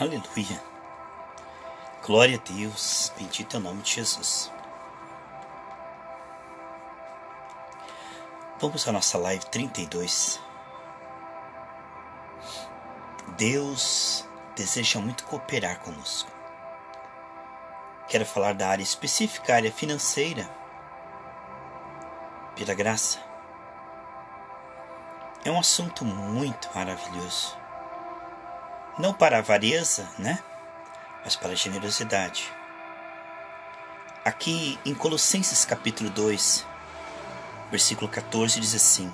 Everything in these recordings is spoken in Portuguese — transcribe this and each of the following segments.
Aleluia. Glória a Deus. Bendito é o nome de Jesus. Vamos à nossa live 32. Deus deseja muito cooperar conosco. Quero falar da área específica, área financeira. Pela graça. É um assunto muito maravilhoso não para avareza, né? Mas para generosidade. Aqui em Colossenses capítulo 2, versículo 14 diz assim: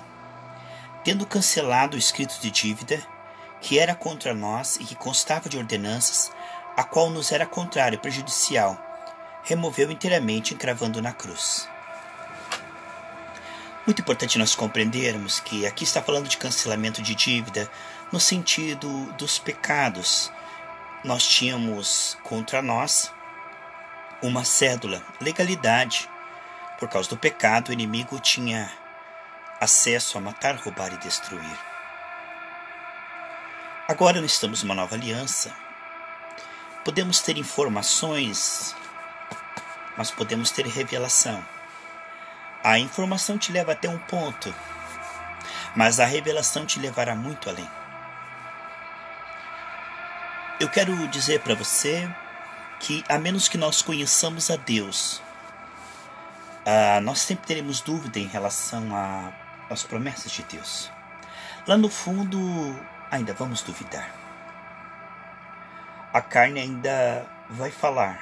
Tendo cancelado o escrito de dívida que era contra nós e que constava de ordenanças, a qual nos era contrário e prejudicial, removeu inteiramente encravando na cruz. Muito importante nós compreendermos que aqui está falando de cancelamento de dívida, no sentido dos pecados. Nós tínhamos contra nós uma cédula, legalidade. Por causa do pecado, o inimigo tinha acesso a matar, roubar e destruir. Agora nós estamos numa nova aliança. Podemos ter informações, mas podemos ter revelação. A informação te leva até um ponto, mas a revelação te levará muito além. Eu quero dizer para você que, a menos que nós conheçamos a Deus, uh, nós sempre teremos dúvida em relação às promessas de Deus. Lá no fundo, ainda vamos duvidar. A carne ainda vai falar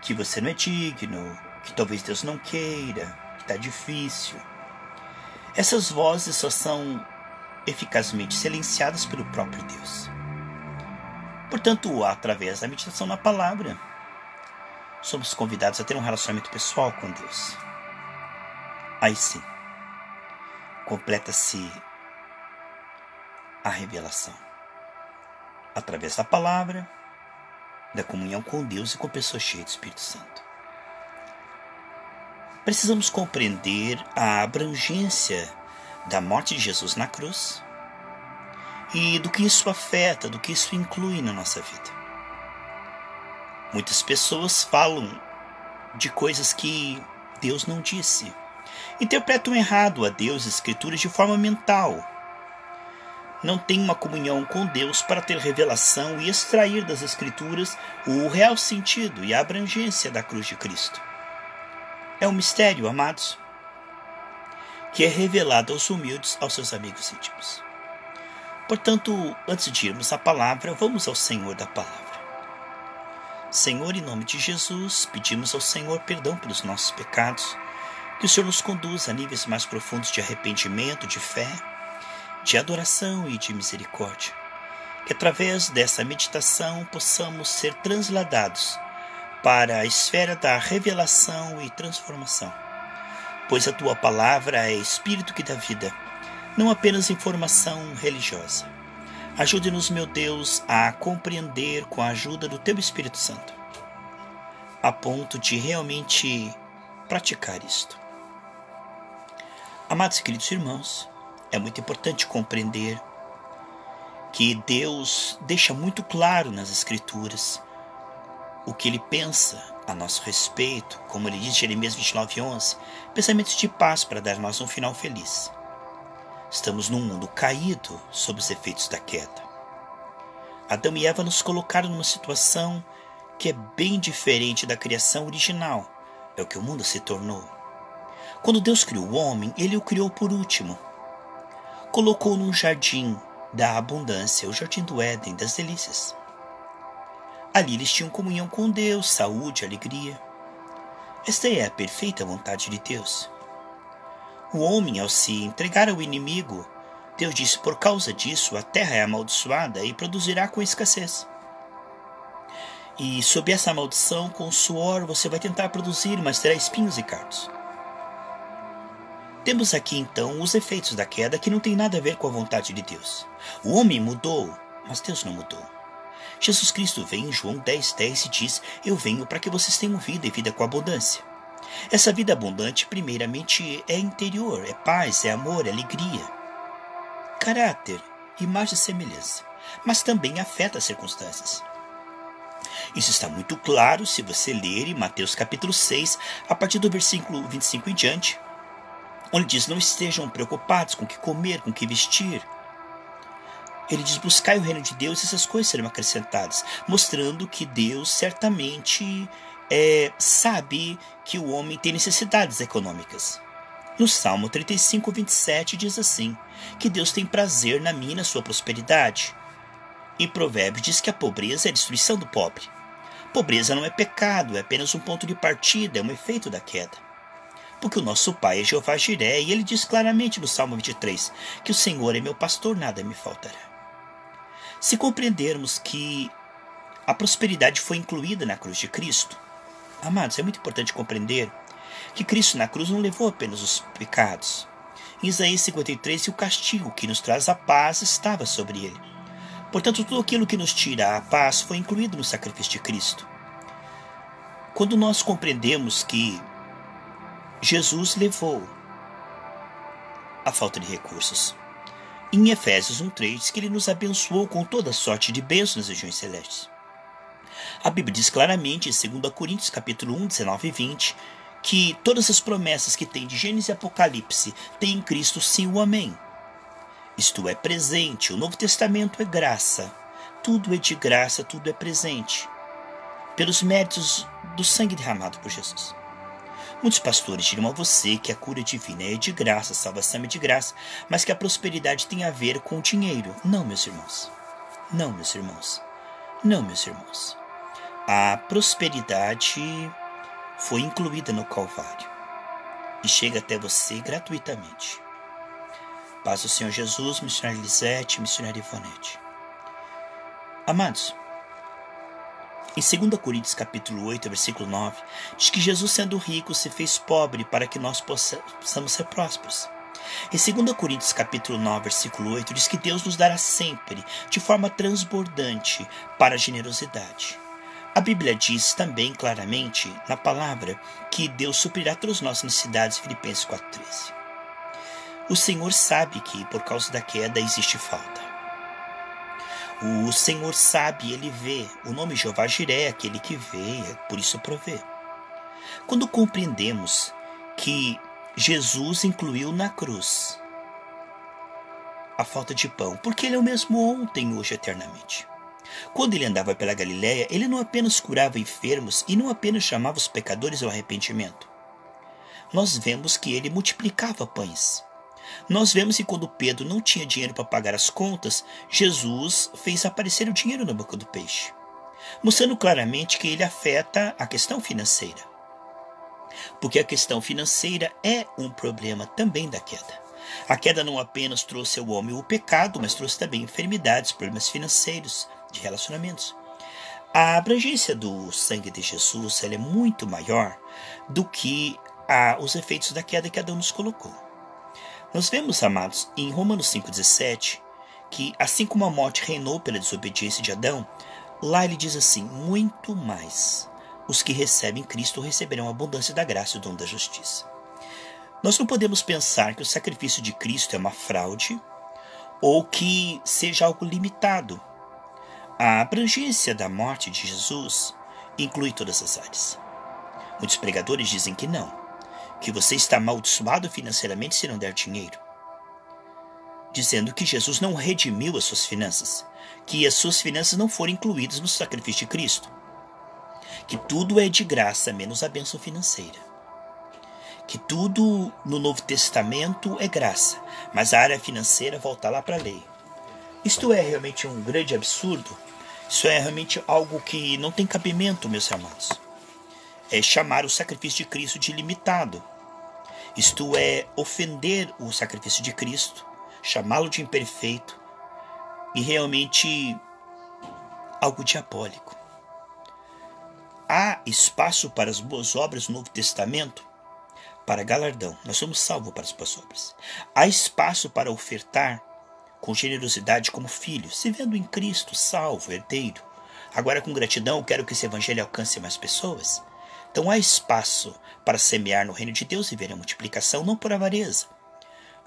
que você não é digno, que talvez Deus não queira, que está difícil. Essas vozes só são eficazmente silenciadas pelo próprio Deus. Portanto, através da meditação na palavra, somos convidados a ter um relacionamento pessoal com Deus. Aí sim, completa-se a revelação através da palavra, da comunhão com Deus e com pessoas cheias do Espírito Santo. Precisamos compreender a abrangência da morte de Jesus na cruz e do que isso afeta, do que isso inclui na nossa vida. Muitas pessoas falam de coisas que Deus não disse. Interpretam errado a Deus as Escrituras de forma mental. Não tem uma comunhão com Deus para ter revelação e extrair das Escrituras o real sentido e a abrangência da cruz de Cristo. É um mistério, amados, que é revelado aos humildes, aos seus amigos íntimos. Portanto, antes de irmos à palavra, vamos ao Senhor da palavra. Senhor, em nome de Jesus, pedimos ao Senhor perdão pelos nossos pecados, que o Senhor nos conduza a níveis mais profundos de arrependimento, de fé, de adoração e de misericórdia. Que através dessa meditação possamos ser transladados para a esfera da revelação e transformação. Pois a tua palavra é espírito que dá vida não apenas informação religiosa. Ajude-nos, meu Deus, a compreender com a ajuda do Teu Espírito Santo, a ponto de realmente praticar isto. Amados e queridos irmãos, é muito importante compreender que Deus deixa muito claro nas Escrituras o que Ele pensa a nosso respeito, como Ele diz em Jeremias 29:11, pensamentos de paz para dar nós um final feliz. Estamos num mundo caído sob os efeitos da queda. Adão e Eva nos colocaram numa situação que é bem diferente da criação original. É o que o mundo se tornou. Quando Deus criou o homem, ele o criou por último. Colocou num jardim da abundância, o jardim do Éden, das delícias. Ali eles tinham comunhão com Deus, saúde, alegria. Esta é a perfeita vontade de Deus. O homem, ao se entregar ao inimigo, Deus disse: Por causa disso, a terra é amaldiçoada e produzirá com escassez. E sob essa maldição, com suor, você vai tentar produzir, mas terá espinhos e cardos. Temos aqui então os efeitos da queda que não tem nada a ver com a vontade de Deus. O homem mudou, mas Deus não mudou. Jesus Cristo vem em João 10, 10 e diz: Eu venho para que vocês tenham vida e vida com abundância. Essa vida abundante, primeiramente, é interior, é paz, é amor, é alegria. Caráter, imagem e semelhança. mas também afeta as circunstâncias. Isso está muito claro se você ler em Mateus capítulo 6, a partir do versículo 25 em diante, onde diz: Não estejam preocupados com o que comer, com o que vestir. Ele diz: Buscai o reino de Deus e essas coisas serão acrescentadas, mostrando que Deus certamente é, sabe que o homem tem necessidades econômicas. No Salmo 35, 27 diz assim: que Deus tem prazer na minha e na sua prosperidade. E Provérbios diz que a pobreza é a destruição do pobre. Pobreza não é pecado, é apenas um ponto de partida, é um efeito da queda. Porque o nosso Pai é Jeová Jiré, e ele diz claramente no Salmo 23 que o Senhor é meu pastor, nada me faltará. Se compreendermos que a prosperidade foi incluída na cruz de Cristo, amados, é muito importante compreender que Cristo na cruz não levou apenas os pecados. Em Isaías 53, o castigo que nos traz a paz estava sobre ele. Portanto, tudo aquilo que nos tira a paz foi incluído no sacrifício de Cristo. Quando nós compreendemos que Jesus levou a falta de recursos, em Efésios 1,3 diz que ele nos abençoou com toda sorte de bênçãos nas regiões celestes. A Bíblia diz claramente em 2 Coríntios capítulo 1, 19 e 20 que todas as promessas que tem de Gênesis e Apocalipse têm em Cristo sim o amém. Isto é presente, o Novo Testamento é graça. Tudo é de graça, tudo é presente. Pelos méritos do sangue derramado por Jesus. Muitos pastores dirão a você que a cura divina é de graça, a salvação é de graça, mas que a prosperidade tem a ver com o dinheiro. Não, meus irmãos. Não, meus irmãos. Não, meus irmãos. A prosperidade foi incluída no Calvário e chega até você gratuitamente. Paz do Senhor Jesus, missionário Lisete, missionário Ivonete. Amados, em 2 Coríntios capítulo 8, versículo 9, diz que Jesus sendo rico se fez pobre para que nós possamos ser prósperos. Em 2 Coríntios capítulo 9, versículo 8, diz que Deus nos dará sempre, de forma transbordante, para a generosidade. A Bíblia diz também claramente na palavra que Deus suprirá todas as nossas necessidades, Filipenses 4,13. O Senhor sabe que por causa da queda existe falta. O Senhor sabe, ele vê. O nome Jeová Jiré é aquele que vê, é por isso provê. Quando compreendemos que Jesus incluiu na cruz a falta de pão, porque ele é o mesmo ontem, hoje, eternamente. Quando ele andava pela Galiléia, ele não apenas curava enfermos e não apenas chamava os pecadores ao arrependimento. Nós vemos que ele multiplicava pães. Nós vemos que quando Pedro não tinha dinheiro para pagar as contas, Jesus fez aparecer o dinheiro na boca do peixe, mostrando claramente que ele afeta a questão financeira. Porque a questão financeira é um problema também da queda. A queda não apenas trouxe ao homem o pecado, mas trouxe também enfermidades, problemas financeiros, de relacionamentos. A abrangência do sangue de Jesus é muito maior do que a, os efeitos da queda que Adão nos colocou. Nós vemos, amados, em Romanos 5,17, que assim como a morte reinou pela desobediência de Adão, lá ele diz assim: muito mais os que recebem Cristo receberão a abundância da graça e o dom da justiça. Nós não podemos pensar que o sacrifício de Cristo é uma fraude ou que seja algo limitado. A abrangência da morte de Jesus inclui todas as áreas. Muitos pregadores dizem que não que você está amaldiçoado financeiramente se não der dinheiro. Dizendo que Jesus não redimiu as suas finanças, que as suas finanças não foram incluídas no sacrifício de Cristo. Que tudo é de graça, menos a bênção financeira. Que tudo no Novo Testamento é graça, mas a área financeira volta lá para a lei. Isto é realmente um grande absurdo. Isso é realmente algo que não tem cabimento, meus amados. É chamar o sacrifício de Cristo de limitado. Isto é ofender o sacrifício de Cristo, chamá-lo de imperfeito e realmente algo diabólico. Há espaço para as boas obras no Novo Testamento? Para galardão, nós somos salvos para as boas obras. Há espaço para ofertar com generosidade como filho, se vendo em Cristo salvo, herdeiro. Agora, com gratidão, quero que esse evangelho alcance mais pessoas. Então há espaço para semear no reino de Deus e ver a multiplicação, não por avareza,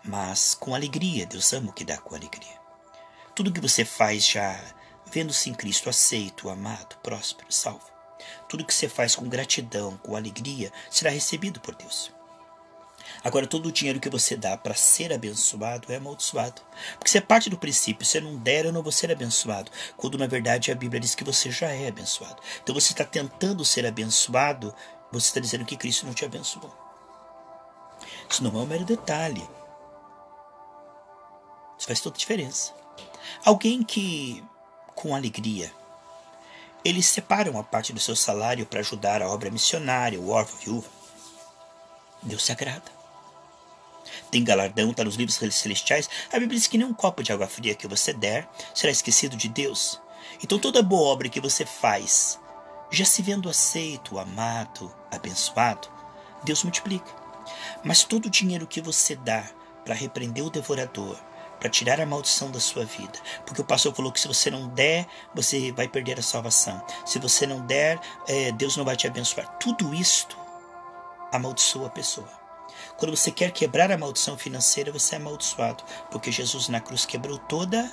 mas com alegria. Deus ama o que dá com alegria. Tudo que você faz já vendo-se em Cristo aceito, amado, próspero, salvo. Tudo que você faz com gratidão, com alegria, será recebido por Deus. Agora, todo o dinheiro que você dá para ser abençoado é amaldiçoado. Porque você parte do princípio, se não der, eu não vou ser abençoado. Quando na verdade a Bíblia diz que você já é abençoado. Então você está tentando ser abençoado, você está dizendo que Cristo não te abençoou. Isso não é um mero detalhe. Isso faz toda a diferença. Alguém que, com alegria, eles separam uma parte do seu salário para ajudar a obra missionária, o órfão, viúva. Deus se agrada. Tem galardão, está nos livros celestiais. A Bíblia diz que nem um copo de água fria que você der será esquecido de Deus. Então toda boa obra que você faz, já se vendo aceito, amado, abençoado, Deus multiplica. Mas todo o dinheiro que você dá para repreender o devorador, para tirar a maldição da sua vida. Porque o pastor falou que se você não der, você vai perder a salvação. Se você não der, é, Deus não vai te abençoar. Tudo isto amaldiçoa a pessoa. Quando você quer quebrar a maldição financeira, você é amaldiçoado, porque Jesus na cruz quebrou toda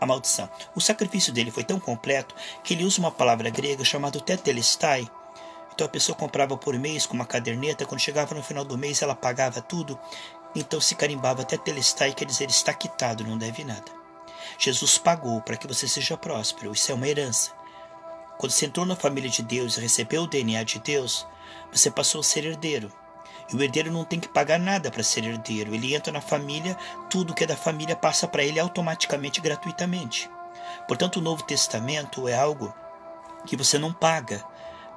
a maldição. O sacrifício dele foi tão completo que ele usa uma palavra grega chamada tetelestai. Então a pessoa comprava por mês com uma caderneta, quando chegava no final do mês ela pagava tudo, então se carimbava tetelestai, quer dizer está quitado, não deve nada. Jesus pagou para que você seja próspero, isso é uma herança. Quando você entrou na família de Deus e recebeu o DNA de Deus, você passou a ser herdeiro. E o herdeiro não tem que pagar nada para ser herdeiro. Ele entra na família, tudo que é da família passa para ele automaticamente, gratuitamente. Portanto, o Novo Testamento é algo que você não paga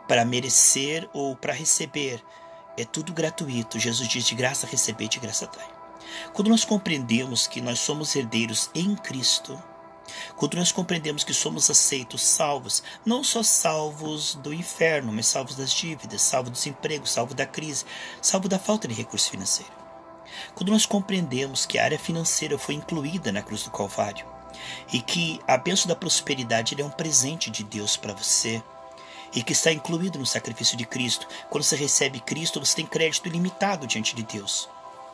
para merecer ou para receber. É tudo gratuito. Jesus diz: de graça receber, de graça dai. Quando nós compreendemos que nós somos herdeiros em Cristo, quando nós compreendemos que somos aceitos, salvos, não só salvos do inferno, mas salvos das dívidas, salvos do desemprego, salvos da crise, salvos da falta de recurso financeiro. Quando nós compreendemos que a área financeira foi incluída na cruz do Calvário e que a bênção da prosperidade é um presente de Deus para você e que está incluído no sacrifício de Cristo, quando você recebe Cristo, você tem crédito ilimitado diante de Deus.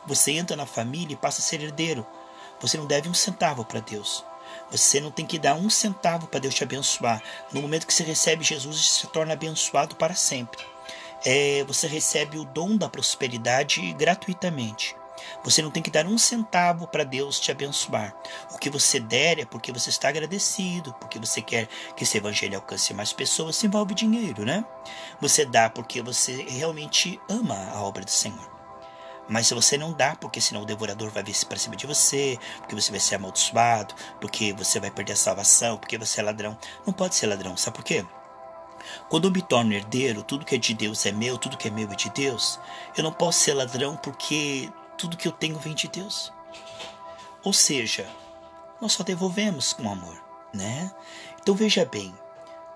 Você entra na família e passa a ser herdeiro. Você não deve um centavo para Deus. Você não tem que dar um centavo para Deus te abençoar. No momento que você recebe Jesus, você se torna abençoado para sempre. É, você recebe o dom da prosperidade gratuitamente. Você não tem que dar um centavo para Deus te abençoar. O que você der é porque você está agradecido, porque você quer que esse evangelho alcance mais pessoas. Se envolve dinheiro, né? Você dá porque você realmente ama a obra do Senhor. Mas se você não dá, porque senão o devorador vai vir para cima de você, porque você vai ser amaldiçoado, porque você vai perder a salvação, porque você é ladrão. Não pode ser ladrão, sabe por quê? Quando eu me torno herdeiro, tudo que é de Deus é meu, tudo que é meu é de Deus. Eu não posso ser ladrão porque tudo que eu tenho vem de Deus. Ou seja, nós só devolvemos com amor, né? Então veja bem,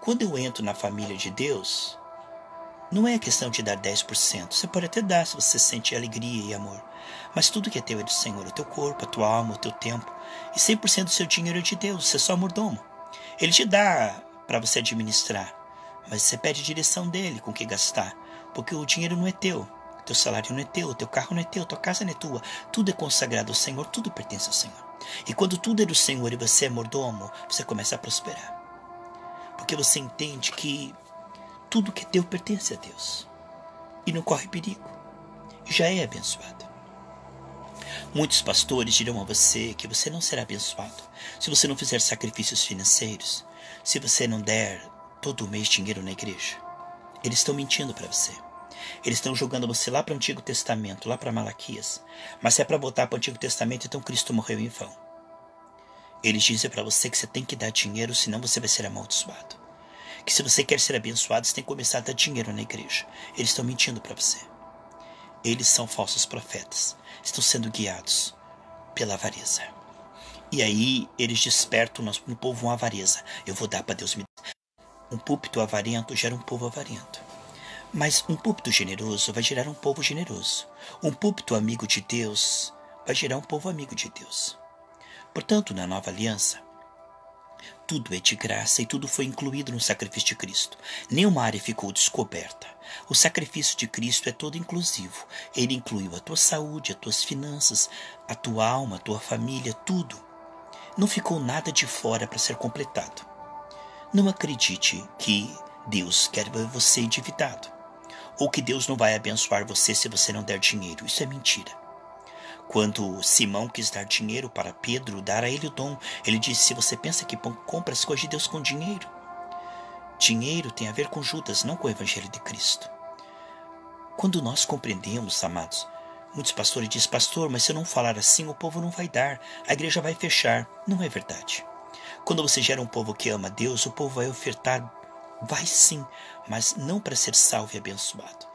quando eu entro na família de Deus, não é questão de dar 10%. Você pode até dar se você sente alegria e amor. Mas tudo que é teu é do Senhor. O teu corpo, a tua alma, o teu tempo. E 100% do seu dinheiro é de Deus. Você é só mordomo. Ele te dá para você administrar. Mas você pede direção dele com que gastar. Porque o dinheiro não é teu. Teu salário não é teu. Teu carro não é teu. Tua casa não é tua. Tudo é consagrado ao Senhor. Tudo pertence ao Senhor. E quando tudo é do Senhor e você é mordomo, você começa a prosperar. Porque você entende que tudo que é teu pertence a Deus e não corre perigo, já é abençoado. Muitos pastores dirão a você que você não será abençoado se você não fizer sacrifícios financeiros, se você não der todo mês dinheiro na igreja. Eles estão mentindo para você. Eles estão jogando você lá para o Antigo Testamento, lá para Malaquias. Mas se é para voltar para o Antigo Testamento, então Cristo morreu em vão. Eles dizem para você que você tem que dar dinheiro, senão você vai ser amaldiçoado que se você quer ser abençoado, você tem que começar a dar dinheiro na igreja. Eles estão mentindo para você. Eles são falsos profetas. Estão sendo guiados pela avareza. E aí eles despertam no povo uma avareza. Eu vou dar para Deus me Um púlpito avarento gera um povo avarento. Mas um púlpito generoso vai gerar um povo generoso. Um púlpito amigo de Deus vai gerar um povo amigo de Deus. Portanto, na nova aliança, tudo é de graça e tudo foi incluído no sacrifício de Cristo. Nenhuma área ficou descoberta. O sacrifício de Cristo é todo inclusivo. Ele incluiu a tua saúde, as tuas finanças, a tua alma, a tua família, tudo. não ficou nada de fora para ser completado. Não acredite que Deus quer ver você endividado, ou que Deus não vai abençoar você se você não der dinheiro. Isso é mentira. Quando Simão quis dar dinheiro para Pedro, dar a ele o dom, ele disse: Se você pensa que compra as coisas de Deus com dinheiro, dinheiro tem a ver com Judas, não com o Evangelho de Cristo. Quando nós compreendemos, amados, muitos pastores dizem: Pastor, mas se eu não falar assim, o povo não vai dar, a igreja vai fechar. Não é verdade. Quando você gera um povo que ama Deus, o povo vai ofertar, vai sim, mas não para ser salvo e abençoado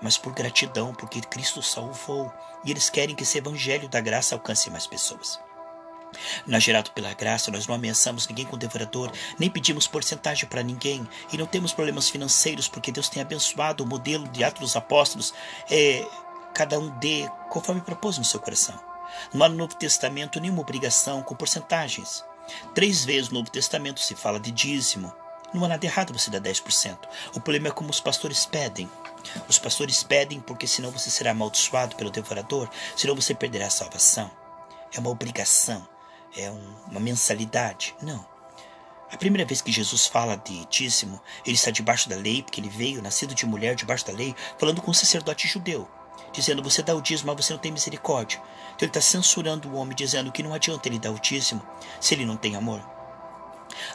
mas por gratidão, porque Cristo salvou e eles querem que esse evangelho da graça alcance mais pessoas. Na Gerado pela Graça, nós não ameaçamos ninguém com devorador, nem pedimos porcentagem para ninguém, e não temos problemas financeiros, porque Deus tem abençoado o modelo de Atos dos Apóstolos, é, cada um dê conforme propôs no seu coração. Não há no Novo Testamento nenhuma obrigação com porcentagens. Três vezes no Novo Testamento se fala de dízimo. Não há nada errado você dar 10%. O problema é como os pastores pedem. Os pastores pedem porque senão você será amaldiçoado pelo devorador, senão você perderá a salvação. É uma obrigação, é um, uma mensalidade. Não. A primeira vez que Jesus fala de dízimo, ele está debaixo da lei, porque ele veio, nascido de mulher, debaixo da lei, falando com um sacerdote judeu, dizendo: Você dá o dízimo, mas você não tem misericórdia. Então ele está censurando o homem, dizendo que não adianta ele dar o dízimo se ele não tem amor.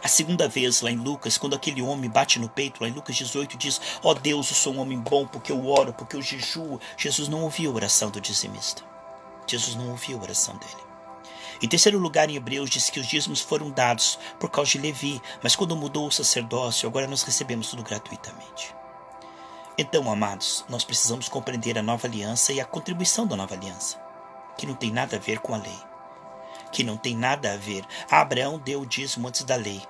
A segunda vez, lá em Lucas, quando aquele homem bate no peito, lá em Lucas 18, diz: Ó oh Deus, eu sou um homem bom porque eu oro, porque eu jejuo. Jesus não ouviu a oração do dizimista. Jesus não ouviu a oração dele. Em terceiro lugar, em Hebreus, diz que os dízimos foram dados por causa de Levi, mas quando mudou o sacerdócio, agora nós recebemos tudo gratuitamente. Então, amados, nós precisamos compreender a nova aliança e a contribuição da nova aliança, que não tem nada a ver com a lei que não tem nada a ver. Abraão deu o dízimo antes da lei.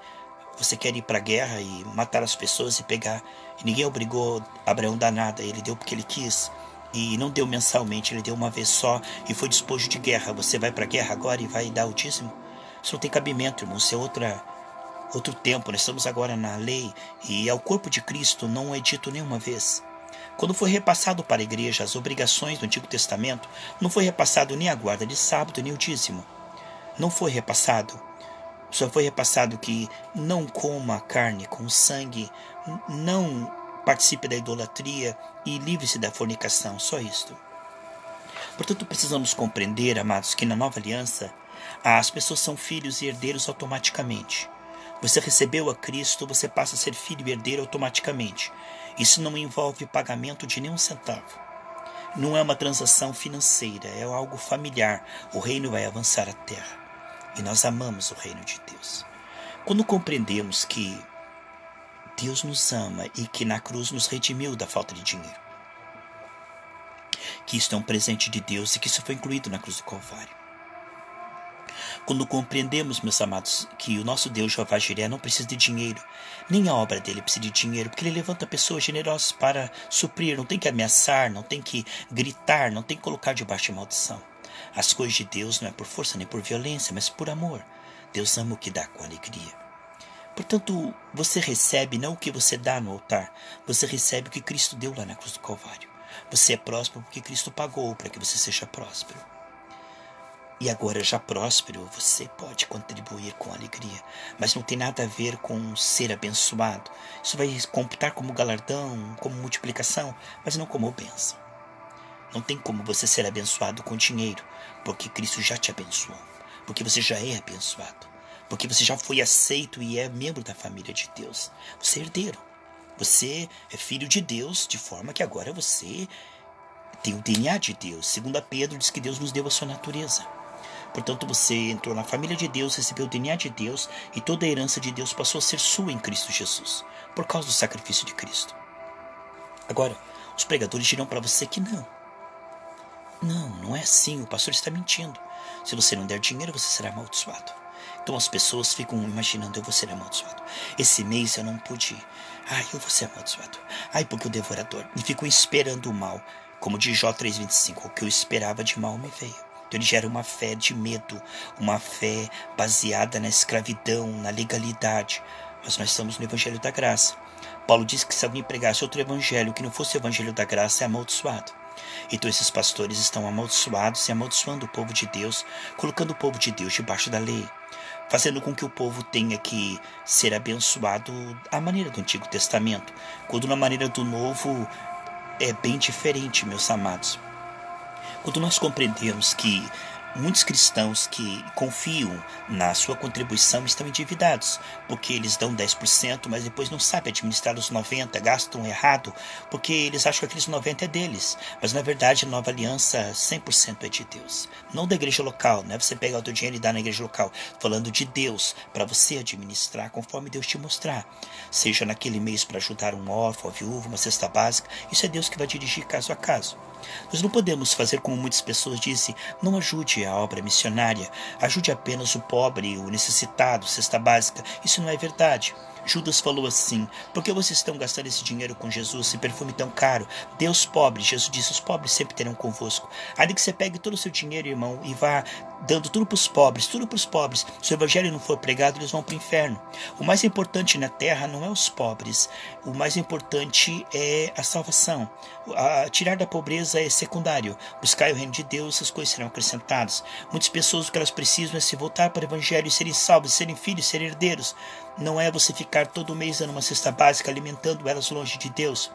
Você quer ir para a guerra e matar as pessoas e pegar. E ninguém obrigou Abraão a dar nada. Ele deu porque ele quis. E não deu mensalmente, ele deu uma vez só e foi despojo de guerra. Você vai para a guerra agora e vai dar o dízimo? Isso não tem cabimento, irmão. Isso é outra, outro tempo. Nós estamos agora na lei e ao corpo de Cristo não é dito nenhuma vez. Quando foi repassado para a igreja as obrigações do Antigo Testamento, não foi repassado nem a guarda de sábado nem o dízimo não foi repassado. Só foi repassado que não coma carne com sangue, não participe da idolatria e livre-se da fornicação. Só isto. Portanto, precisamos compreender, amados, que na nova aliança as pessoas são filhos e herdeiros automaticamente. Você recebeu a Cristo, você passa a ser filho e herdeiro automaticamente. Isso não envolve pagamento de nenhum centavo. Não é uma transação financeira, é algo familiar. O reino vai avançar a terra e nós amamos o reino de Deus. Quando compreendemos que Deus nos ama e que na cruz nos redimiu da falta de dinheiro, que isto é um presente de Deus e que isso foi incluído na cruz do Calvário. Quando compreendemos, meus amados, que o nosso Deus Jeová Jiré não precisa de dinheiro, nem a obra dele precisa de dinheiro, porque ele levanta pessoas generosas para suprir, não tem que ameaçar, não tem que gritar, não tem que colocar debaixo de maldição. As coisas de Deus não é por força nem por violência, mas por amor. Deus ama o que dá com alegria. Portanto, você recebe não o que você dá no altar, você recebe o que Cristo deu lá na cruz do Calvário. Você é próspero porque Cristo pagou para que você seja próspero. E agora, já próspero, você pode contribuir com alegria, mas não tem nada a ver com ser abençoado. Isso vai computar como galardão, como multiplicação, mas não como bênção. Não tem como você ser abençoado com dinheiro, porque Cristo já te abençoou, porque você já é abençoado, porque você já foi aceito e é membro da família de Deus. Você é herdeiro. Você é filho de Deus, de forma que agora você tem o DNA de Deus. Segundo Pedro diz que Deus nos deu a sua natureza. Portanto, você entrou na família de Deus, recebeu o DNA de Deus e toda a herança de Deus passou a ser sua em Cristo Jesus, por causa do sacrifício de Cristo. Agora, os pregadores dirão para você que não. Não, não é assim. O pastor está mentindo. Se você não der dinheiro, você será amaldiçoado. Então as pessoas ficam imaginando: eu vou ser amaldiçoado. Esse mês eu não pude. Ai, eu vou ser amaldiçoado. Ai, porque o devorador. E ficam esperando o mal. Como de Jó 3,25: O que eu esperava de mal me veio. Então ele gera uma fé de medo, uma fé baseada na escravidão, na legalidade. Mas nós estamos no Evangelho da Graça. Paulo diz que se alguém pregasse outro evangelho que não fosse o evangelho da graça, é amaldiçoado. Então esses pastores estão amaldiçoados e amaldiçoando o povo de Deus, colocando o povo de Deus debaixo da lei. fazendo com que o povo tenha que ser abençoado à maneira do Antigo Testamento, quando na maneira do Novo é bem diferente, meus amados. Quando nós compreendemos que Muitos cristãos que confiam na sua contribuição estão endividados, porque eles dão 10%, mas depois não sabem administrar os 90%, gastam errado, porque eles acham que aqueles 90% é deles. Mas na verdade, a nova aliança 100% é de Deus. Não da igreja local, não é você pegar o teu dinheiro e dar na igreja local. Falando de Deus, para você administrar conforme Deus te mostrar. Seja naquele mês para ajudar um órfão, a viúva, uma cesta básica, isso é Deus que vai dirigir caso a caso. Nós não podemos fazer como muitas pessoas dizem: não ajude a obra missionária, ajude apenas o pobre, o necessitado, cesta básica. Isso não é verdade. Judas falou assim: Por que vocês estão gastando esse dinheiro com Jesus, esse perfume tão caro? Deus pobre, Jesus disse: Os pobres sempre terão convosco. Ainda que você pegue todo o seu dinheiro, irmão, e vá dando tudo para os pobres, tudo para os pobres. Se o evangelho não for pregado, eles vão para o inferno. O mais importante na terra não é os pobres, o mais importante é a salvação. A, tirar da pobreza é secundário. Buscar o reino de Deus, as coisas serão acrescentadas. Muitas pessoas o que elas precisam é se voltar para o evangelho, serem salvos, serem filhos, serem herdeiros. Não é você ficar todo mês dando uma cesta básica, alimentando elas longe de Deus.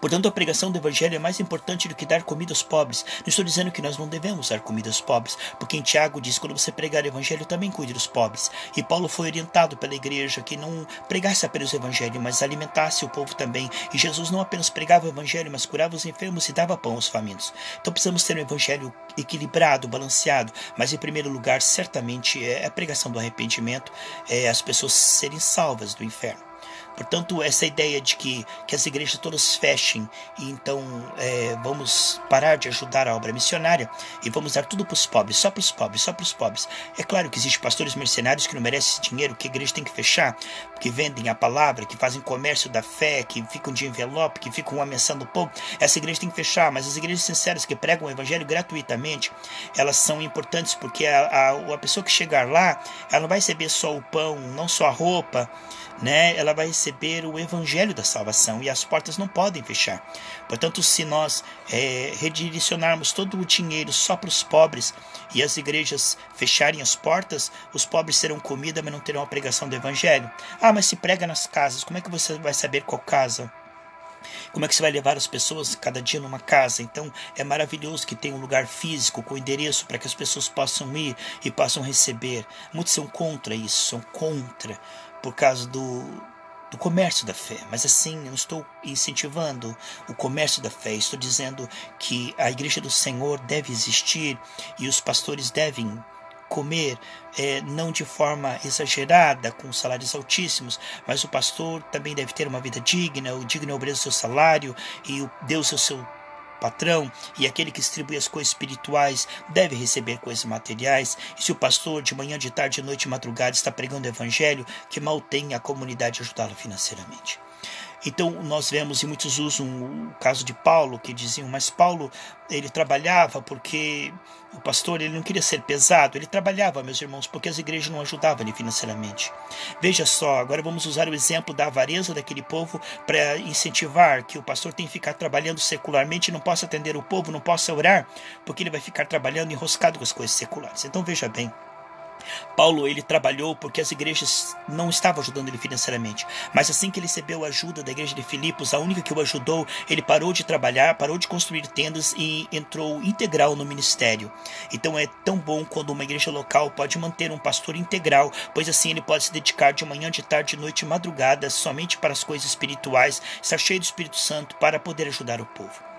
Portanto, a pregação do Evangelho é mais importante do que dar comida aos pobres. Não estou dizendo que nós não devemos dar comida aos pobres, porque em Tiago diz: quando você pregar o Evangelho, também cuide dos pobres. E Paulo foi orientado pela igreja que não pregasse apenas o Evangelho, mas alimentasse o povo também. E Jesus não apenas pregava o Evangelho, mas curava os enfermos e dava pão aos famintos. Então precisamos ter um Evangelho equilibrado, balanceado, mas em primeiro lugar, certamente, é a pregação do arrependimento, é as pessoas serem salvas do inferno. Portanto, essa ideia de que, que as igrejas todas fechem e então é, vamos parar de ajudar a obra missionária e vamos dar tudo para os pobres, só para os pobres, só para os pobres. É claro que existem pastores mercenários que não merecem esse dinheiro, que a igreja tem que fechar, que vendem a palavra, que fazem comércio da fé, que ficam de envelope, que ficam ameaçando o povo. Essa igreja tem que fechar, mas as igrejas sinceras que pregam o evangelho gratuitamente, elas são importantes porque a, a, a pessoa que chegar lá, ela não vai receber só o pão, não só a roupa, né, ela vai receber o evangelho da salvação e as portas não podem fechar. Portanto, se nós é, redirecionarmos todo o dinheiro só para os pobres e as igrejas fecharem as portas, os pobres terão comida, mas não terão a pregação do evangelho. Ah, mas se prega nas casas, como é que você vai saber qual casa? Como é que você vai levar as pessoas cada dia numa casa? Então é maravilhoso que tenha um lugar físico com endereço para que as pessoas possam ir e possam receber. Muitos são contra isso, são contra por causa do, do comércio da fé. Mas assim, eu não estou incentivando o comércio da fé, estou dizendo que a igreja do Senhor deve existir e os pastores devem comer, é, não de forma exagerada, com salários altíssimos, mas o pastor também deve ter uma vida digna, o digno é o do seu salário e o Deus é o seu patrão e aquele que distribui as coisas espirituais deve receber coisas materiais. E se o pastor de manhã, de tarde, de noite, de madrugada está pregando o evangelho, que mal tem a comunidade ajudá-lo financeiramente. Então nós vemos e muitos usam o caso de Paulo que diziam, mas Paulo ele trabalhava porque o pastor ele não queria ser pesado, ele trabalhava, meus irmãos, porque as igrejas não ajudavam ele financeiramente. Veja só, agora vamos usar o exemplo da avareza daquele povo para incentivar que o pastor tem que ficar trabalhando secularmente, não possa atender o povo, não possa orar, porque ele vai ficar trabalhando enroscado com as coisas seculares. Então veja bem, Paulo ele trabalhou porque as igrejas não estavam ajudando ele financeiramente, mas assim que ele recebeu a ajuda da igreja de Filipos, a única que o ajudou, ele parou de trabalhar, parou de construir tendas e entrou integral no ministério. Então é tão bom quando uma igreja local pode manter um pastor integral, pois assim ele pode se dedicar de manhã, de tarde, de noite, de madrugada somente para as coisas espirituais, estar cheio do Espírito Santo para poder ajudar o povo.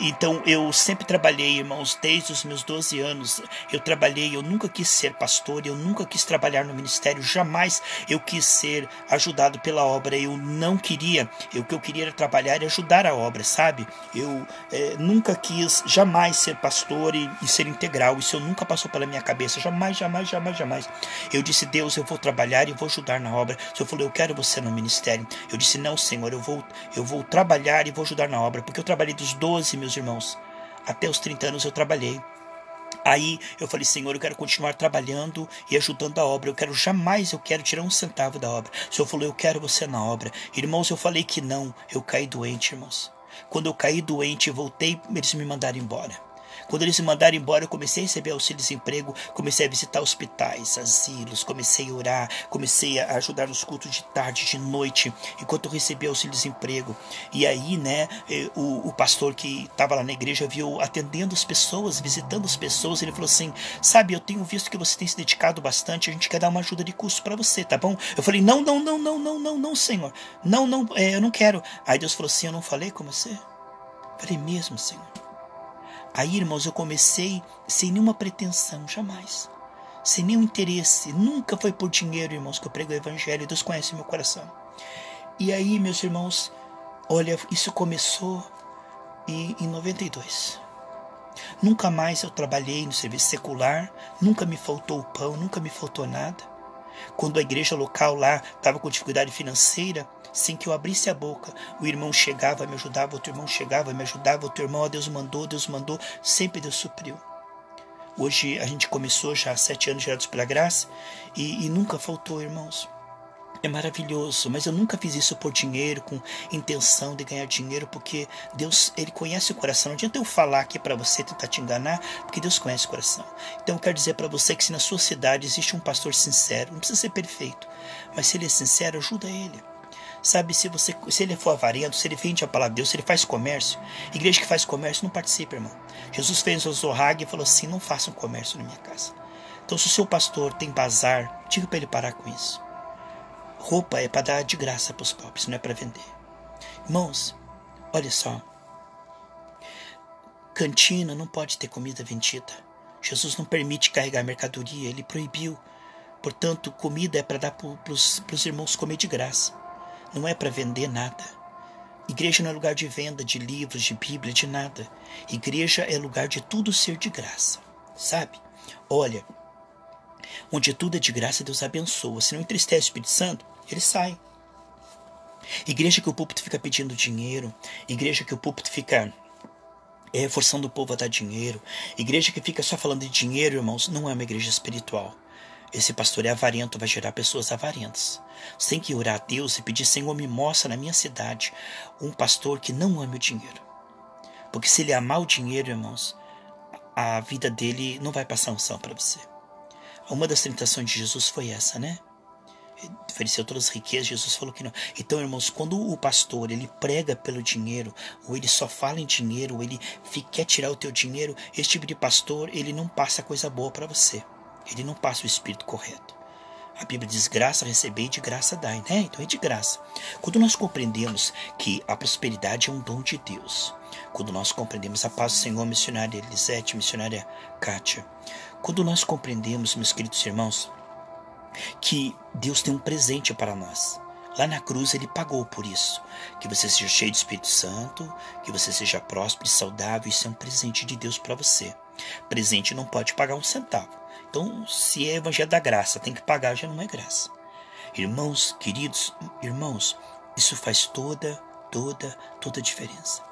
Então eu sempre trabalhei, irmãos, desde os meus 12 anos. Eu trabalhei, eu nunca quis ser pastor, eu nunca quis trabalhar no ministério, jamais eu quis ser ajudado pela obra. Eu não queria, o que eu queria era trabalhar e ajudar a obra, sabe? Eu é, nunca quis jamais ser pastor e, e, ser integral. Isso eu nunca passou pela minha cabeça, jamais, jamais, jamais, jamais. Eu disse, Deus, eu vou trabalhar e vou ajudar na obra. O Senhor falou, eu quero você no ministério. Eu disse, não, Senhor, eu vou, eu vou trabalhar e vou ajudar na obra, porque eu trabalhei dos 12 meus irmãos. Até os 30 anos eu trabalhei. Aí eu falei, Senhor, eu quero continuar trabalhando e ajudando a obra. Eu quero jamais, eu quero tirar um centavo da obra. O Senhor falou, eu quero você na obra. Irmãos, eu falei que não. Eu caí doente, irmãos. Quando eu caí doente e voltei, eles me mandaram embora. Quando eles me mandaram embora, eu comecei a receber auxílio-desemprego, comecei a visitar hospitais, asilos, comecei a orar, comecei a ajudar nos cultos de tarde, de noite, enquanto eu recebia auxílio-desemprego. E aí, né, eh, o, o pastor que estava lá na igreja viu atendendo as pessoas, visitando as pessoas, ele falou assim: Sabe, eu tenho visto que você tem se dedicado bastante, a gente quer dar uma ajuda de custo para você, tá bom? Eu falei: Não, não, não, não, não, não, não, Senhor. Não, não, é, eu não quero. Aí Deus falou assim: Eu não falei com você? Eu falei mesmo, Senhor. Aí, irmãos, eu comecei sem nenhuma pretensão, jamais. Sem nenhum interesse. Nunca foi por dinheiro, irmãos, que eu prego o evangelho. Deus conhece meu coração. E aí, meus irmãos, olha, isso começou em, em 92. Nunca mais eu trabalhei no serviço secular, nunca me faltou o pão, nunca me faltou nada. Quando a igreja local lá estava com dificuldade financeira, sem que eu abrisse a boca. O irmão chegava, me ajudava, outro irmão chegava, me ajudava, outro irmão, ó, Deus mandou, Deus mandou, sempre Deus supriu. Hoje a gente começou já há sete anos gerados pela graça e, e nunca faltou, irmãos. É maravilhoso, mas eu nunca fiz isso por dinheiro, com intenção de ganhar dinheiro, porque Deus, Ele conhece o coração. Não adianta eu falar aqui para você tentar te enganar, porque Deus conhece o coração. Então eu quero dizer para você que se na sua cidade existe um pastor sincero, não precisa ser perfeito, mas se ele é sincero, ajuda ele. Sabe, se você se ele for avarento, se ele vende a palavra de Deus, se ele faz comércio, igreja que faz comércio não participa, irmão. Jesus fez o Zohag e falou assim: não façam comércio na minha casa. Então, se o seu pastor tem bazar, diga para ele parar com isso. Roupa é para dar de graça para os pobres, não é para vender. Irmãos, olha só. Cantina não pode ter comida vendida. Jesus não permite carregar mercadoria, ele proibiu. Portanto, comida é para dar para os irmãos comer de graça não é para vender nada. Igreja não é lugar de venda de livros, de Bíblia, de nada. Igreja é lugar de tudo ser de graça, sabe? Olha, onde tudo é de graça, Deus abençoa. Se não entristece o Espírito Santo, ele sai. Igreja que o púlpito fica pedindo dinheiro, igreja que o púlpito fica é, forçando o povo a dar dinheiro, igreja que fica só falando de dinheiro, irmãos, não é uma igreja espiritual. Esse pastor é avarento, vai gerar pessoas avarentas. Você tem que orar a Deus e pedir, Senhor, me mostra na minha cidade um pastor que não ame o dinheiro. Porque se ele amar o dinheiro, irmãos, a vida dele não vai passar unção para você. Uma das tentações de Jesus foi essa, né? Ele ofereceu todas as riquezas, Jesus falou que não. Então, irmãos, quando o pastor ele prega pelo dinheiro, ou ele só fala em dinheiro, ou ele quer tirar o teu dinheiro, esse tipo de pastor, ele não passa coisa boa para você. Ele não passa o espírito correto. A Bíblia diz graça receber e de graça dai, né? Então é de graça. Quando nós compreendemos que a prosperidade é um dom de Deus, quando nós compreendemos a paz do Senhor, missionária Elisete, missionária Kátia, quando nós compreendemos, meus queridos irmãos, que Deus tem um presente para nós. Lá na cruz ele pagou por isso. Que você seja cheio do Espírito Santo, que você seja próspero e saudável, isso é um presente de Deus para você. Presente não pode pagar um centavo. Então, se é evangelho da graça, tem que pagar, já não é graça. Irmãos, queridos, irmãos, isso faz toda, toda, toda a diferença.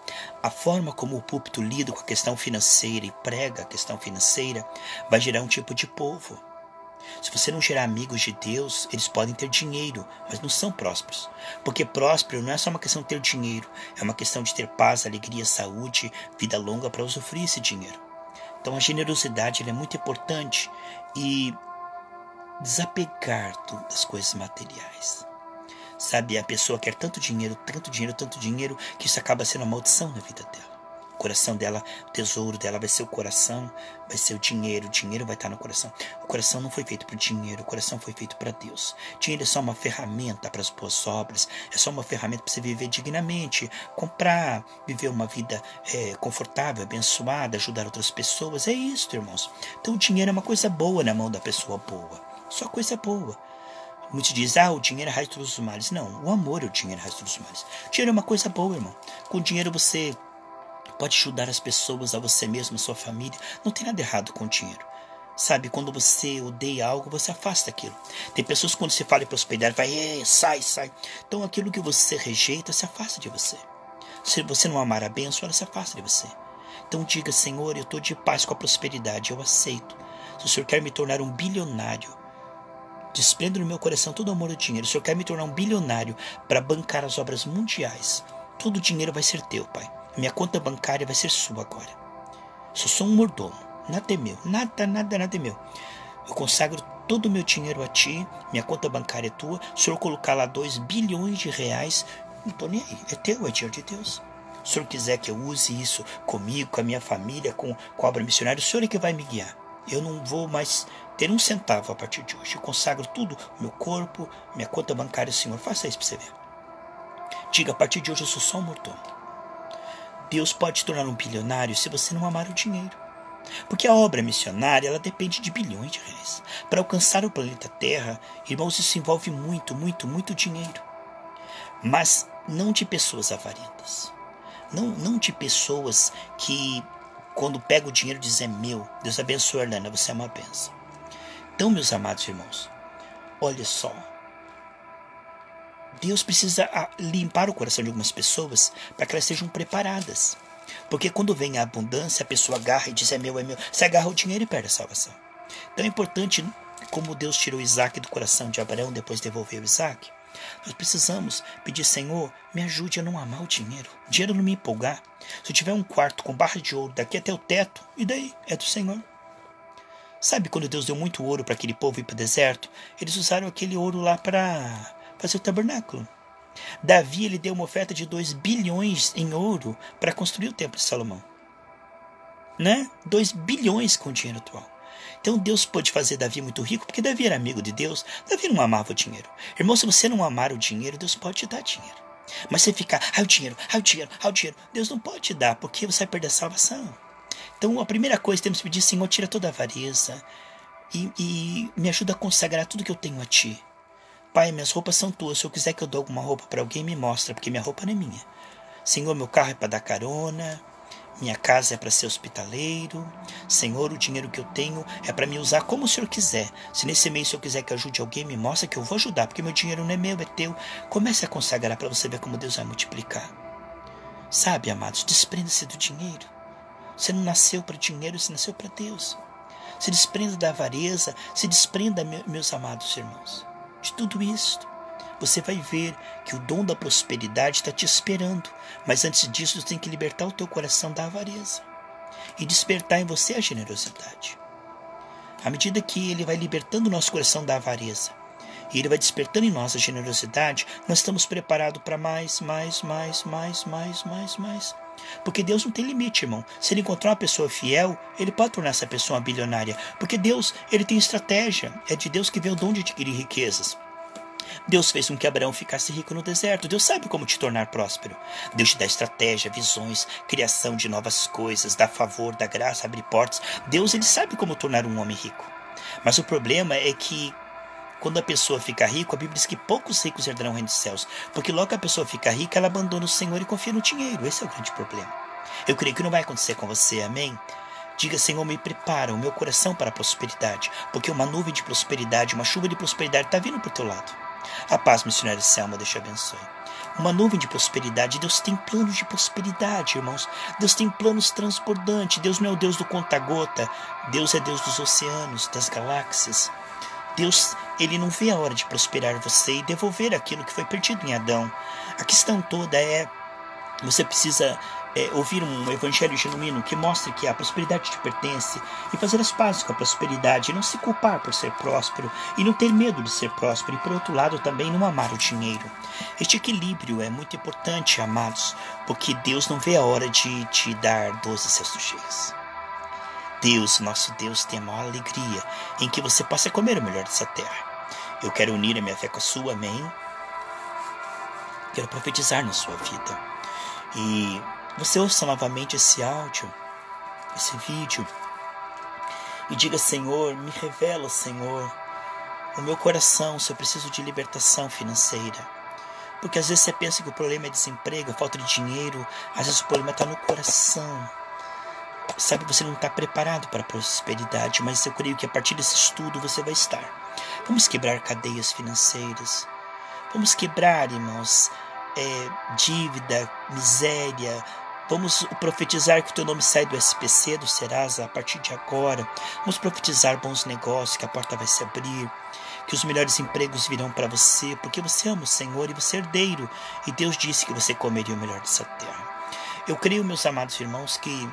A forma como o púlpito lida com a questão financeira e prega a questão financeira vai gerar um tipo de povo. Se você não gerar amigos de Deus, eles podem ter dinheiro, mas não são prósperos. Porque próspero não é só uma questão de ter dinheiro, é uma questão de ter paz, alegria, saúde, vida longa para usufruir esse dinheiro. Então a generosidade é muito importante e desapegar das coisas materiais. Sabe, a pessoa quer tanto dinheiro, tanto dinheiro, tanto dinheiro, que isso acaba sendo uma maldição na vida dela. O coração dela, o tesouro dela vai ser o coração, vai ser o dinheiro, o dinheiro vai estar no coração. O coração não foi feito para o dinheiro, o coração foi feito para Deus. Dinheiro é só uma ferramenta para as boas obras, é só uma ferramenta para você viver dignamente, comprar, viver uma vida é, confortável, abençoada, ajudar outras pessoas. É isso, irmãos. Então o dinheiro é uma coisa boa na mão da pessoa boa, só coisa boa. Muitos dizem, ah, o dinheiro é a raiz de todos os males. Não, o amor é o dinheiro a raiz de todos os males. O dinheiro é uma coisa boa, irmão. Com dinheiro você pode ajudar as pessoas, a você mesmo, a sua família. Não tem nada errado com o dinheiro. Sabe, quando você odeia algo, você afasta aquilo. Tem pessoas que quando você fala em prosperidade, vai, sai, sai. Então aquilo que você rejeita, se afasta de você. Se você não amar a bênção, ela se afasta de você. Então diga, Senhor, eu estou de paz com a prosperidade, eu aceito. Se o Senhor quer me tornar um bilionário, desprendo no meu coração todo o amor ao dinheiro. Se o Senhor quer me tornar um bilionário para bancar as obras mundiais, todo o dinheiro vai ser teu, Pai. Minha conta bancária vai ser sua agora. Só sou um mordomo. Nada é meu. Nada, nada, nada é meu. Eu consagro todo o meu dinheiro a ti, minha conta bancária é tua. Se senhor colocar lá 2 bilhões de reais, não tô nem aí. É teu, é dinheiro de Deus. Se o senhor quiser que eu use isso comigo, com a minha família, com, com a obra missionária, o senhor é que vai me guiar. Eu não vou mais ter um centavo a partir de hoje. Eu consagro tudo, meu corpo, minha conta bancária, Senhor. Faça isso para você ver. Diga, a partir de hoje eu sou só um mordomo. Deus pode te tornar um bilionário se você não amar o dinheiro. Porque a obra missionária ela depende de bilhões de reais. Para alcançar o planeta Terra, irmãos, isso envolve muito, muito, muito dinheiro. Mas não de pessoas avarentas. Não, não de pessoas que, quando pega o dinheiro, dizem é meu. Deus abençoe, Arlana, você é uma benção. Então, meus amados irmãos, olha só. Deus precisa ah, limpar o coração de algumas pessoas para que elas sejam preparadas. Porque quando vem a abundância, a pessoa agarra e diz é meu, é meu. Se agarra o dinheiro e perde a salvação. Então é importante, como Deus tirou Isaac do coração de Abraão depois devolveu Isaac, nós precisamos pedir, Senhor, me ajude a não amar o dinheiro. Dinheiro não me empolgar. Se eu tiver um quarto com barra de ouro daqui até o teto, e daí? É do Senhor. Sabe quando Deus deu muito ouro para aquele povo ir para o deserto? Eles usaram aquele ouro lá para fazer o tabernáculo. Davi ele deu uma oferta de 2 bilhões em ouro para construir o templo de Salomão. Né? 2 bilhões com o dinheiro atual. Então Deus pôde fazer Davi muito rico porque Davi era amigo de Deus. Davi não amava o dinheiro. Irmão, se você não amar o dinheiro, Deus pode te dar dinheiro. Mas você ficar, ai o dinheiro, ai o dinheiro, ai o dinheiro, Deus não pode te dar porque você vai perder a salvação. Então, a primeira coisa que temos que pedir, Senhor, tira toda a avareza e, e me ajuda a consagrar tudo que eu tenho a Ti. Pai, minhas roupas são tuas. Se eu quiser que eu dou alguma roupa para alguém, me mostra, porque minha roupa não é minha. Senhor, meu carro é para dar carona, minha casa é para ser hospitaleiro. Senhor, o dinheiro que eu tenho é para me usar como o Senhor quiser. Se nesse mês se eu quiser que ajude alguém, me mostra que eu vou ajudar, porque meu dinheiro não é meu, é teu. Comece a consagrar para você ver como Deus vai multiplicar. Sabe, amados, desprenda-se do dinheiro. Você não nasceu para dinheiro, você nasceu para Deus. Se desprenda da avareza, se desprenda, meus amados irmãos, de tudo isto. Você vai ver que o dom da prosperidade está te esperando, mas antes disso tem que libertar o teu coração da avareza e despertar em você a generosidade. À medida que ele vai libertando o nosso coração da avareza e ele vai despertando em nós a generosidade, nós estamos preparados para mais, mais, mais, mais, mais, mais, mais. Porque Deus não tem limite, irmão. Se ele encontrar uma pessoa fiel, ele pode tornar essa pessoa uma bilionária. Porque Deus, ele tem estratégia. É de Deus que vê o dom de adquirir riquezas. Deus fez com que Abraão ficasse rico no deserto. Deus sabe como te tornar próspero. Deus te dá estratégia, visões, criação de novas coisas, dá favor, dá graça, abre portas. Deus, ele sabe como tornar um homem rico. Mas o problema é que quando a pessoa fica rica, a Bíblia diz que poucos ricos herdarão o reino dos céus. Porque logo que a pessoa fica rica, ela abandona o Senhor e confia no dinheiro. Esse é o grande problema. Eu creio que não vai acontecer com você, amém? Diga, Senhor, me prepara o meu coração para a prosperidade, porque uma nuvem de prosperidade, uma chuva de prosperidade está vindo para o teu lado. A paz, missionário Selma, Deus te abençoe. Uma nuvem de prosperidade. Deus tem planos de prosperidade, irmãos. Deus tem planos transbordantes. Deus não é o Deus do conta-gota. Deus é Deus dos oceanos, das galáxias. Deus, ele não vê a hora de prosperar você e devolver aquilo que foi perdido em Adão. A questão toda é você precisa é, ouvir um evangelho genuíno que mostre que a prosperidade te pertence e fazer as pazes com a prosperidade, não se culpar por ser próspero e não ter medo de ser próspero, e por outro lado também não amar o dinheiro. Este equilíbrio é muito importante, amados, porque Deus não vê a hora de te dar doze cestos cheios. Deus, nosso Deus, tem a maior alegria em que você possa comer o melhor dessa terra. Eu quero unir a minha fé com a sua, amém? Quero profetizar na sua vida. E você ouça novamente esse áudio, esse vídeo, e diga: Senhor, me revela, Senhor, o meu coração se eu preciso de libertação financeira. Porque às vezes você pensa que o problema é desemprego, falta de dinheiro, às vezes o problema está no coração. Sabe, você não está preparado para a prosperidade, mas eu creio que a partir desse estudo você vai estar. Vamos quebrar cadeias financeiras. Vamos quebrar, irmãos, é, dívida, miséria. Vamos profetizar que o teu nome sai do SPC, do Serasa, a partir de agora. Vamos profetizar bons negócios, que a porta vai se abrir, que os melhores empregos virão para você, porque você ama o Senhor e você é herdeiro. E Deus disse que você comeria o melhor dessa terra. Eu creio, meus amados irmãos, que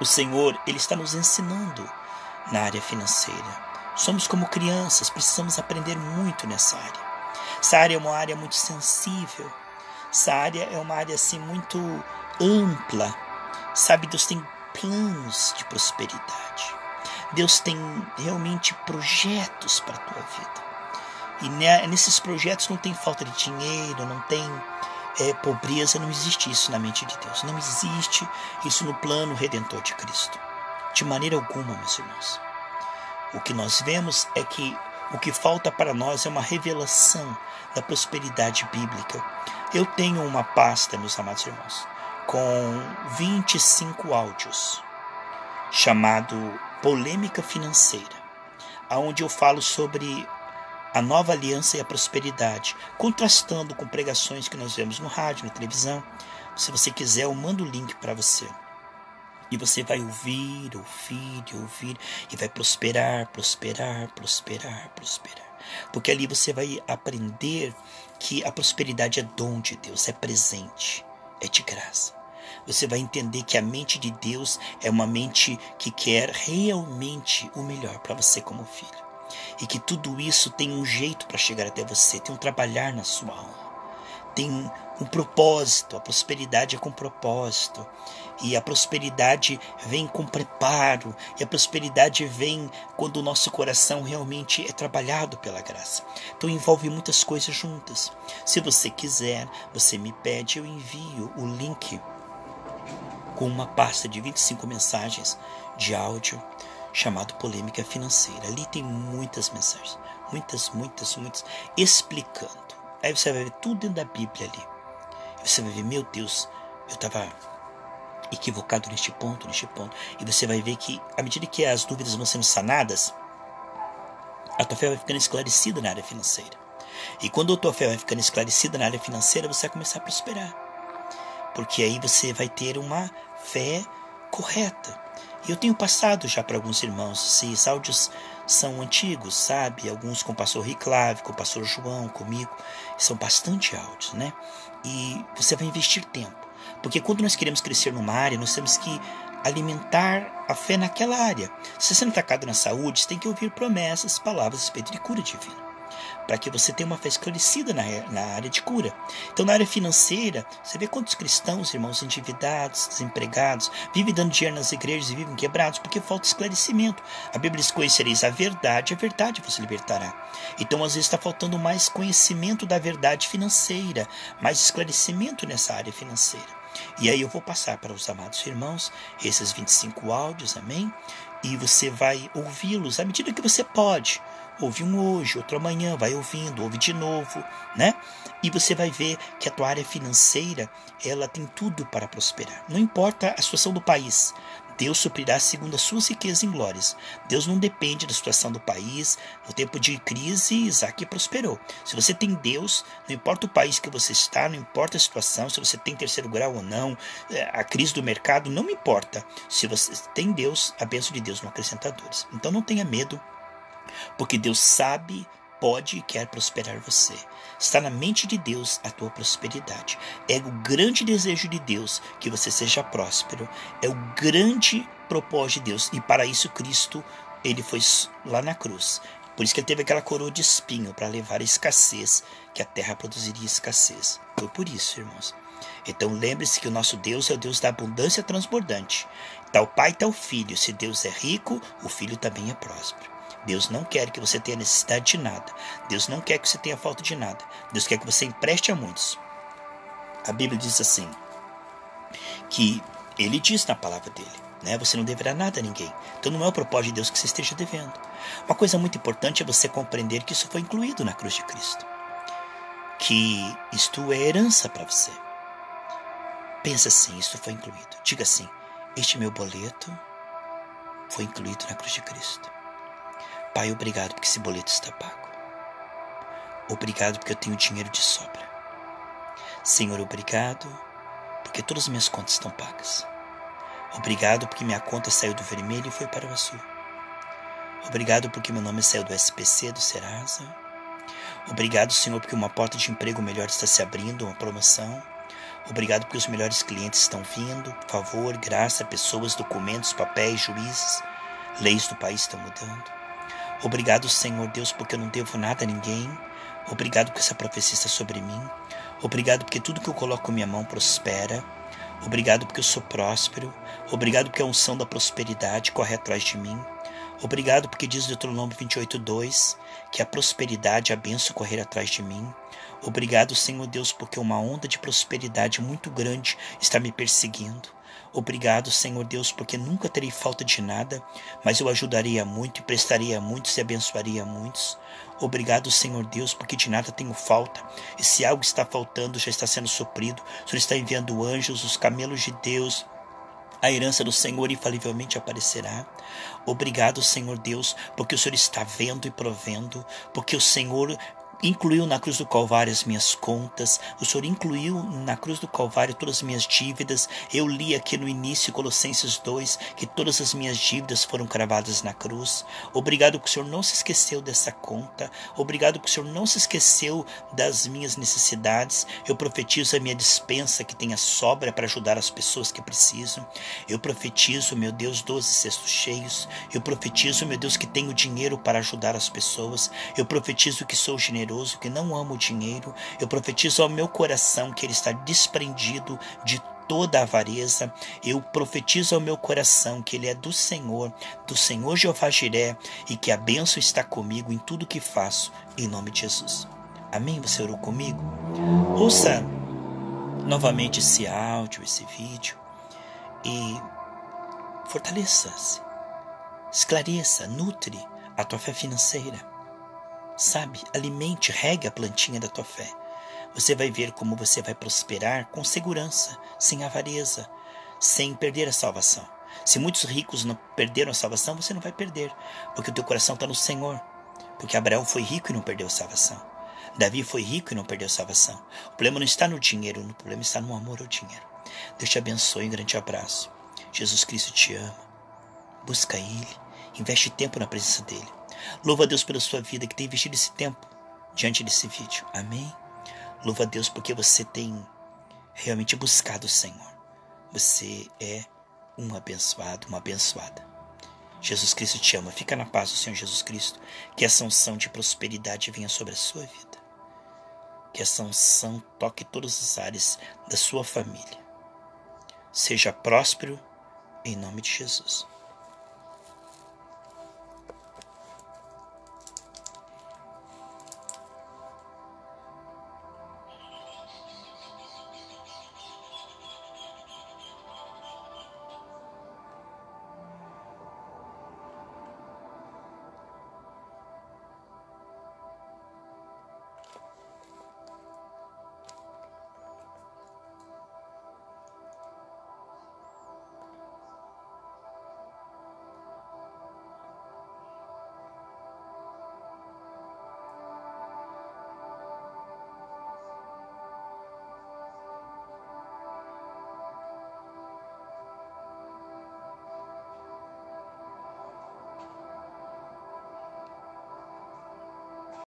o Senhor, ele está nos ensinando na área financeira. Somos como crianças, precisamos aprender muito nessa área. Essa área é uma área muito sensível. Essa área é uma área assim muito ampla. Sabe, Deus tem planos de prosperidade. Deus tem realmente projetos para a tua vida. E nesses projetos não tem falta de dinheiro, não tem é, pobreza, não existe isso na mente de Deus. Não existe isso no plano redentor de Cristo. De maneira alguma, meus irmãos. O que nós vemos é que o que falta para nós é uma revelação da prosperidade bíblica. Eu tenho uma pasta, meus amados irmãos, com 25 áudios, chamado Polêmica Financeira, aonde eu falo sobre a nova aliança e a prosperidade, contrastando com pregações que nós vemos no rádio, na televisão. Se você quiser, eu mando o link para você. E você vai ouvir, ouvir, ouvir, e vai prosperar, prosperar, prosperar, prosperar. Porque ali você vai aprender que a prosperidade é dom de Deus, é presente, é de graça. Você vai entender que a mente de Deus é uma mente que quer realmente o melhor para você como filho e que tudo isso tem um jeito para chegar até você, tem um trabalhar na sua alma, tem um propósito. A prosperidade é com propósito, e a prosperidade vem com preparo, e a prosperidade vem quando o nosso coração realmente é trabalhado pela graça. Então envolve muitas coisas juntas. Se você quiser, você me pede, eu envio o link com uma pasta de 25 mensagens de áudio chamado Polêmica Financeira. Ali tem muitas mensagens, muitas, muitas, muitas, explicando. Aí você vai ver tudo dentro da Bíblia ali. Você vai ver, meu Deus, eu estava equivocado neste ponto, neste ponto. E você vai ver que, à medida que as dúvidas vão sendo sanadas, a tua fé vai ficando esclarecida na área financeira. E quando a tua fé vai ficando esclarecida na área financeira, você vai começar a prosperar. Porque aí você vai ter uma fé correta. Eu tenho passado já para alguns irmãos, esses áudios são antigos, sabe? Alguns com o pastor Riclave, com o pastor João, comigo. São bastante áudios, né? E você vai investir tempo. Porque quando nós queremos crescer numa área, nós temos que alimentar a fé naquela área. Se você não está na saúde, você tem que ouvir promessas, palavras respeito de cura divina para que você tenha uma fé esclarecida na, na área de cura. Então, na área financeira, você vê quantos cristãos, irmãos endividados, desempregados, vivem dando dinheiro nas igrejas e vivem quebrados porque falta esclarecimento. A Bíblia diz: Conhecereis a verdade, a verdade vos libertará. Então, às vezes, está faltando mais conhecimento da verdade financeira, mais esclarecimento nessa área financeira. E aí eu vou passar para os amados irmãos esses 25 áudios, amém? E você vai ouvi-los à medida que você pode ouve um hoje, outro amanhã, vai ouvindo, ouve de novo, né? E você vai ver que a tua área financeira, ela tem tudo para prosperar. Não importa a situação do país, Deus suprirá segundo as suas riquezas em glórias. Deus não depende da situação do país. No tempo de crise, Isaac prosperou. Se você tem Deus, não importa o país que você está, não importa a situação, se você tem terceiro grau ou não, é, a crise do mercado, não importa. Se você tem Deus, a bênção de Deus não acrescenta dores. Então não tenha medo porque Deus sabe, pode e quer prosperar você. Está na mente de Deus a tua prosperidade. É o grande desejo de Deus que você seja próspero. É o grande propósito de Deus. E para isso Cristo, ele foi lá na cruz. Por isso que ele teve aquela coroa de espinho para levar a escassez, que a terra produziria escassez. Foi por isso, irmãos. Então lembre-se que o nosso Deus é o Deus da abundância transbordante. Tal pai, tal filho. Se Deus é rico, o filho também é próspero. Deus não quer que você tenha necessidade de nada. Deus não quer que você tenha falta de nada. Deus quer que você empreste a muitos. A Bíblia diz assim: que ele diz na palavra dele, né? Você não deverá nada a ninguém. Então não é o propósito de Deus que você esteja devendo. Uma coisa muito importante é você compreender que isso foi incluído na cruz de Cristo. Que isto é herança para você. Pensa assim, isso foi incluído. Diga assim: este meu boleto foi incluído na cruz de Cristo. Pai, obrigado porque esse boleto está pago. Obrigado porque eu tenho dinheiro de sobra. Senhor, obrigado porque todas as minhas contas estão pagas. Obrigado porque minha conta saiu do vermelho e foi para o azul. Obrigado porque meu nome saiu do SPC, do Serasa. Obrigado, Senhor, porque uma porta de emprego melhor está se abrindo, uma promoção. Obrigado porque os melhores clientes estão vindo. Favor, graça, pessoas, documentos, papéis, juízes, leis do país estão mudando. Obrigado, Senhor Deus, porque eu não devo nada a ninguém. Obrigado porque essa profecia está sobre mim. Obrigado porque tudo que eu coloco minha mão prospera. Obrigado porque eu sou próspero. Obrigado porque a unção da prosperidade corre atrás de mim. Obrigado porque diz Deuteronômio 28:2 que a prosperidade, a benção correr atrás de mim. Obrigado, Senhor Deus, porque uma onda de prosperidade muito grande está me perseguindo. Obrigado, Senhor Deus, porque nunca terei falta de nada, mas eu ajudaria muito e prestaria a muitos e abençoaria a muitos. Obrigado, Senhor Deus, porque de nada tenho falta. E se algo está faltando, já está sendo suprido. O Senhor está enviando anjos, os camelos de Deus, a herança do Senhor infalivelmente aparecerá. Obrigado, Senhor Deus, porque o Senhor está vendo e provendo, porque o Senhor incluiu na cruz do Calvário as minhas contas, o Senhor incluiu na cruz do Calvário todas as minhas dívidas. Eu li aqui no início, Colossenses 2, que todas as minhas dívidas foram cravadas na cruz. Obrigado que o Senhor não se esqueceu dessa conta. Obrigado que o Senhor não se esqueceu das minhas necessidades. Eu profetizo a minha dispensa que tenha sobra para ajudar as pessoas que precisam. Eu profetizo, meu Deus, doze cestos cheios. Eu profetizo, meu Deus, que tenho dinheiro para ajudar as pessoas. Eu profetizo que sou generoso generoso, que não ama o dinheiro. Eu profetizo ao meu coração que ele está desprendido de toda avareza. Eu profetizo ao meu coração que ele é do Senhor, do Senhor Jeová Jiré, e que a bênção está comigo em tudo que faço, em nome de Jesus. Amém? Você orou comigo? Ouça novamente esse áudio, esse vídeo e fortaleça-se, esclareça, nutre a tua fé financeira Sabe, alimente, regue a plantinha da tua fé. Você vai ver como você vai prosperar com segurança, sem avareza, sem perder a salvação. Se muitos ricos não perderam a salvação, você não vai perder, porque o teu coração está no Senhor. Porque Abraão foi rico e não perdeu a salvação. Davi foi rico e não perdeu a salvação. O problema não está no dinheiro, o problema está no amor ao dinheiro. Deus te abençoe, um grande abraço. Jesus Cristo te ama. Busca Ele, investe tempo na presença dEle. Louva a Deus pela sua vida que tem investido esse tempo diante desse vídeo. Amém? Louva a Deus porque você tem realmente buscado o Senhor. Você é um abençoado, uma abençoada. Jesus Cristo te ama. Fica na paz do Senhor Jesus Cristo. Que essa unção de prosperidade venha sobre a sua vida. Que essa unção toque todas as áreas da sua família. Seja próspero em nome de Jesus.